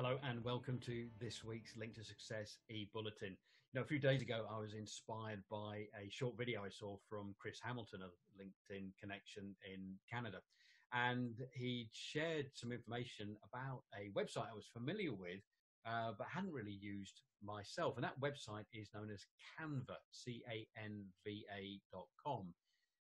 Hello and welcome to this week's Link to Success e-bulletin. You know, a few days ago, I was inspired by a short video I saw from Chris Hamilton of LinkedIn Connection in Canada. And he shared some information about a website I was familiar with, uh, but hadn't really used myself. And that website is known as Canva, C-A-N-V-A dot com.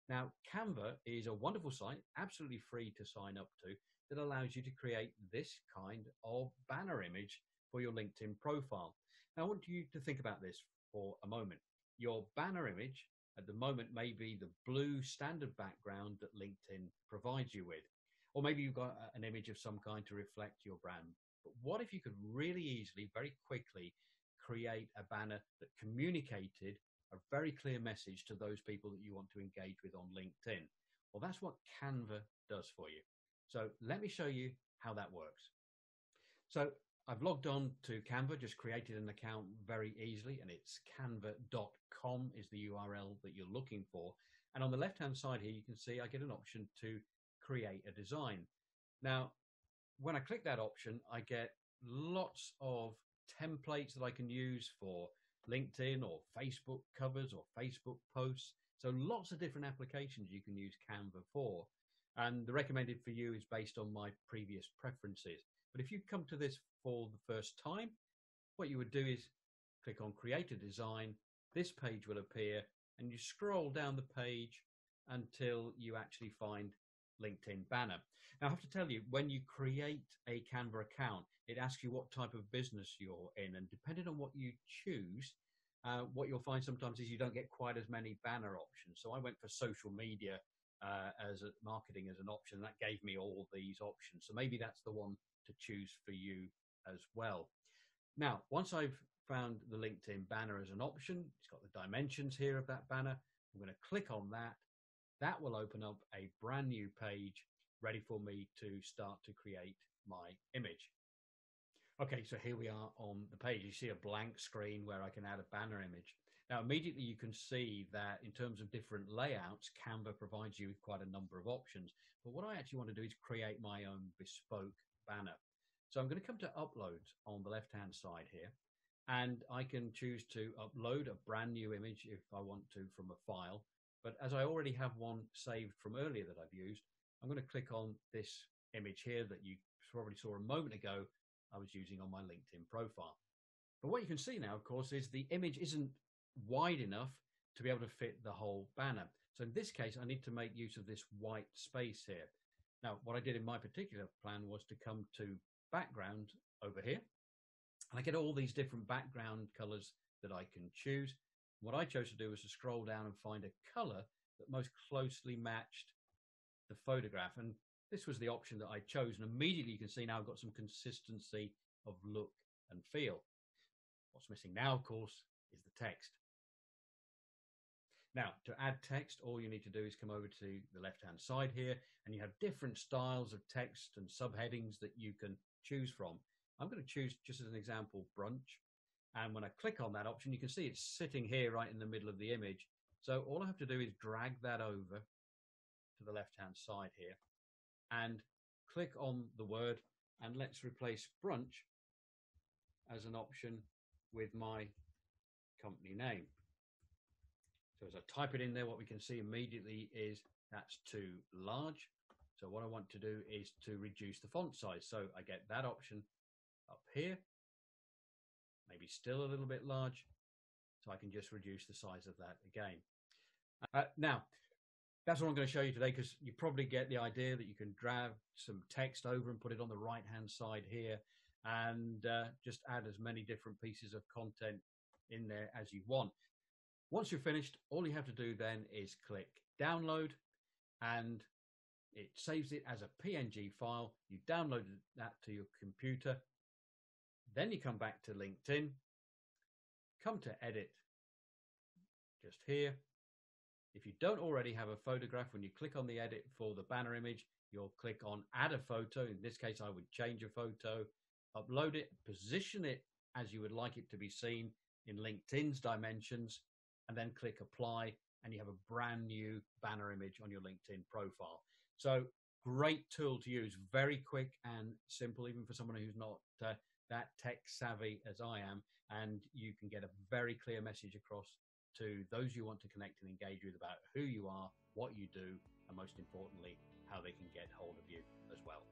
Now, Canva is a wonderful site, absolutely free to sign up to, that allows you to create this kind of banner image for your LinkedIn profile. Now, I want you to think about this for a moment. Your banner image at the moment may be the blue standard background that LinkedIn provides you with. Or maybe you've got an image of some kind to reflect your brand. But what if you could really easily, very quickly, create a banner that communicated a very clear message to those people that you want to engage with on LinkedIn? Well, that's what Canva does for you. So let me show you how that works. So I've logged on to Canva, just created an account very easily, and it's canva.com is the URL that you're looking for. And on the left-hand side here, you can see I get an option to create a design. Now, when I click that option, I get lots of templates that I can use for LinkedIn or Facebook covers or Facebook posts. So lots of different applications you can use Canva for. And the recommended for you is based on my previous preferences. But if you come to this for the first time, what you would do is click on create a design. This page will appear and you scroll down the page until you actually find LinkedIn banner. Now I have to tell you, when you create a Canva account, it asks you what type of business you're in and depending on what you choose, uh, what you'll find sometimes is you don't get quite as many banner options. So I went for social media uh, as a marketing as an option. That gave me all these options. So maybe that's the one to choose for you as well. Now, once I've found the LinkedIn banner as an option, it's got the dimensions here of that banner. I'm going to click on that. That will open up a brand new page ready for me to start to create my image. Okay, so here we are on the page. You see a blank screen where I can add a banner image. Now, immediately you can see that in terms of different layouts, Canva provides you with quite a number of options. But what I actually want to do is create my own bespoke banner. So I'm going to come to upload on the left-hand side here, and I can choose to upload a brand new image if I want to from a file. But as I already have one saved from earlier that I've used, I'm going to click on this image here that you probably saw a moment ago I was using on my LinkedIn profile. But what you can see now, of course, is the image isn't wide enough to be able to fit the whole banner. So in this case, I need to make use of this white space here. Now, what I did in my particular plan was to come to background over here. And I get all these different background colors that I can choose. What I chose to do was to scroll down and find a color that most closely matched the photograph. And this was the option that I chose. And immediately you can see now I've got some consistency of look and feel. What's missing now, of course, is the text. Now, to add text, all you need to do is come over to the left-hand side here, and you have different styles of text and subheadings that you can choose from. I'm going to choose, just as an example, brunch. And when I click on that option, you can see it's sitting here right in the middle of the image. So all I have to do is drag that over to the left-hand side here and click on the word, and let's replace brunch as an option with my company name. So as I type it in there, what we can see immediately is that's too large. So what I want to do is to reduce the font size. So I get that option up here, maybe still a little bit large. So I can just reduce the size of that again. Uh, now, that's what I'm going to show you today because you probably get the idea that you can drag some text over and put it on the right hand side here and uh, just add as many different pieces of content in there as you want. Once you're finished, all you have to do then is click download and it saves it as a PNG file. You download that to your computer. Then you come back to LinkedIn, come to edit just here. If you don't already have a photograph, when you click on the edit for the banner image, you'll click on add a photo. In this case, I would change a photo, upload it, position it as you would like it to be seen in LinkedIn's dimensions, and then click apply and you have a brand new banner image on your LinkedIn profile. So great tool to use, very quick and simple, even for someone who's not uh, that tech savvy as I am. And you can get a very clear message across to those you want to connect and engage with about who you are, what you do, and most importantly, how they can get hold of you as well.